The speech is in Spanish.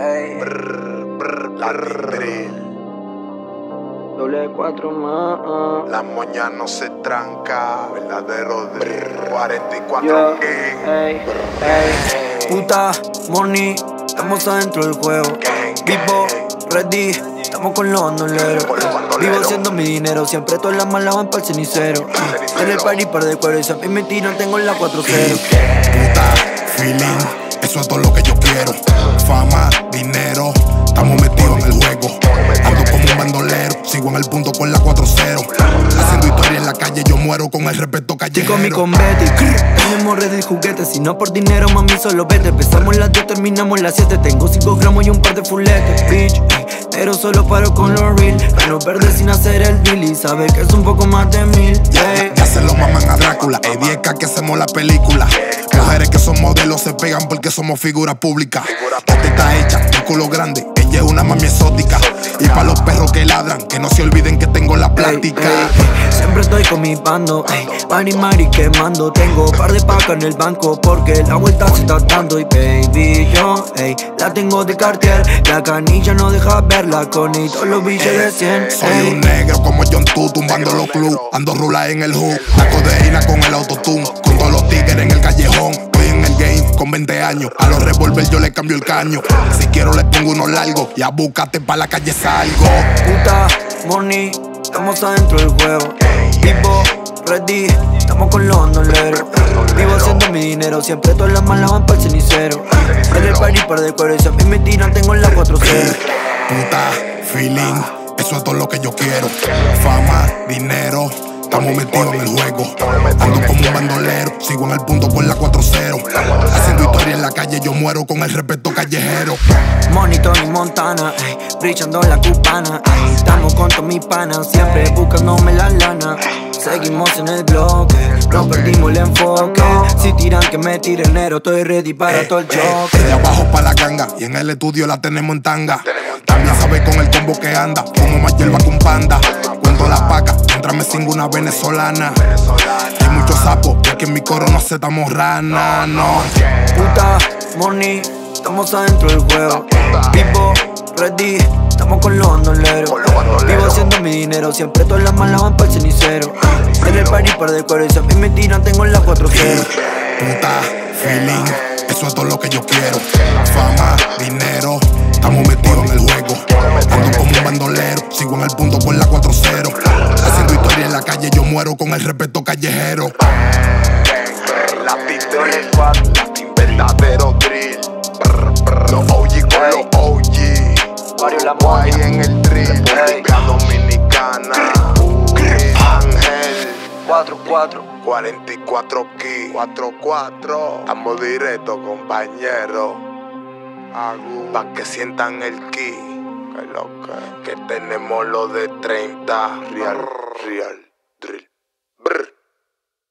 Brr, brr, la. Doble cuatro más. La moña no se tranca. Verdadero drill. 44 Yo, King. ey, ey. Puta, money, estamos adentro del juego. Vivo, ready, estamos con los bandoleros. Vivo haciendo mi dinero, siempre todas las malas van para el cenicero. cenicero. En el party par de cuero y si a mí me tiran, tengo la 4-0. Puta, feeling, eso es todo lo que yo quiero. Fama, dinero, estamos metidos en el juego. Ando como un bandolero, sigo en el punto con la 4-0. Haciendo historia en la calle, yo muero con el respeto Chico, mi callejero. con Tenemos red de juguetes Si no por dinero, mami, solo vete Empezamos las 10, terminamos las 7 Tengo 5 gramos y un par de fuletes Bitch, pero solo paro con lo real Gano verde sin hacer el Billy Sabe que es un poco más de mil Ya, ey. ya, ya se lo maman a Drácula. Es 10K que hacemos la película. Mujeres que modelos se pegan porque somos figuras públicas. La teta hecha, el culo grande. Ella es una mami exótica. Y para los perros que ladran, que no se olviden que tengo la plática. ey, ey. Siempre estoy con mi bando, ey. Mari Mari quemando Tengo par de paca en el banco Porque la vuelta se está dando Y baby yo, ey, la tengo de Cartier La canilla no deja verla Con y todos los billetes de 100 Soy un negro como John Tu, tumbando los clubs. Ando rula en el hood. La codeína con el autotune. Con todos los tigres en el callejón. En el game con 20 años. A los revólver yo le cambio el caño. Si quiero le pongo uno largo. Ya búscate pa' la calle salgo. Puta, money, estamos adentro del juego. Vivo, ready, estamos con los bandoleros. Vivo haciendo mi dinero, siempre todas las malas van para el cenicero. En el party par de cuero y si a mí me tiran, tengo la 4-0. Puta, feeling, eso es todo lo que yo quiero. Fama, dinero, estamos metidos en el juego. Ando como un bandolero, sigo en el punto con la 4-0. Haciendo historia en la calle, yo muero con el respeto callejero. Money, Tony Montana, ey, brillando la cubana. estamos con todos mis panas, siempre buscándome la lana. Seguimos en el bloque, no perdimos el enfoque. Si tiran que me tire enero, estoy ready para todo el choque. De abajo pa' la ganga y en el estudio la tenemos en tanga. También sabe con el combo que anda, como más hierba que un panda. Una venezolana. Hay muchos sapos, ya que en mi coro no aceptamos rana, no. Puta, money, estamos adentro del juego. Vivo, ready, estamos con los bandoleros. Vivo haciendo mi dinero, siempre todas las malas van para el cenicero. En el party par de cuero y si a mí me tiran, tengo la 4-0. Puta, feeling, eso es todo lo que yo quiero. Fama, dinero, estamos metidos en el juego. Ando como un bandolero, sigo en el punto con la 4-0. Calle, yo muero con el respeto callejero. La drill. Latin verdadero drill. Brr, brr. Los OG con los OG. Mario La Guay en el drill. República Dominicana. Ángel. 4-4. 44 ki 44 Estamos directos, compañero. Pa' que sientan el ki. Que lo que. Que tenemos lo de 30. Real, real drill.